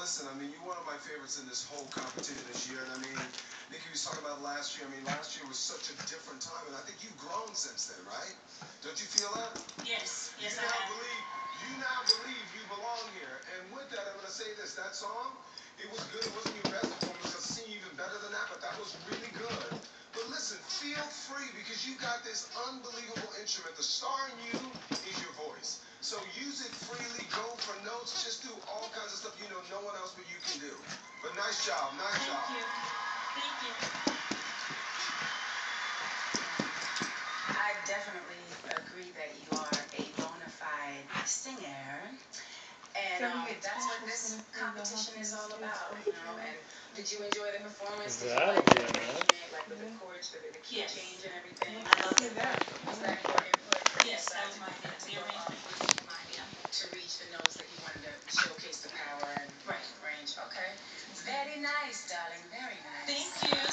listen, I mean, you're one of my favorites in this whole competition this year. And I mean, Nikki was talking about last year. I mean, last year was such a different time, and I think you've grown since then, right? Don't you feel that? Yes, yes, you I now have. believe you now believe you belong here. And with that, I'm gonna say this: that song, it was good. It wasn't your best performance. I sing even better than that, but that was really good. But listen, feel free because you've got this unbelievable instrument. The star in you else but you can do. But nice job. Nice Thank job. you. Thank you. I definitely agree that you are a bona fide singer. And um, that's what this competition is all about, you know. And did you enjoy the performance? Did you like the arrangement, like with the chords, the, the key Yes. change and everything? I love it. Was that your input? Yes, that was my, the arrangement was mine, yeah. To reach the notes that you wanted to showcase the power and Right. range. Okay. Very nice, darling. Very nice. Thank you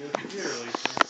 Good year, Lisa.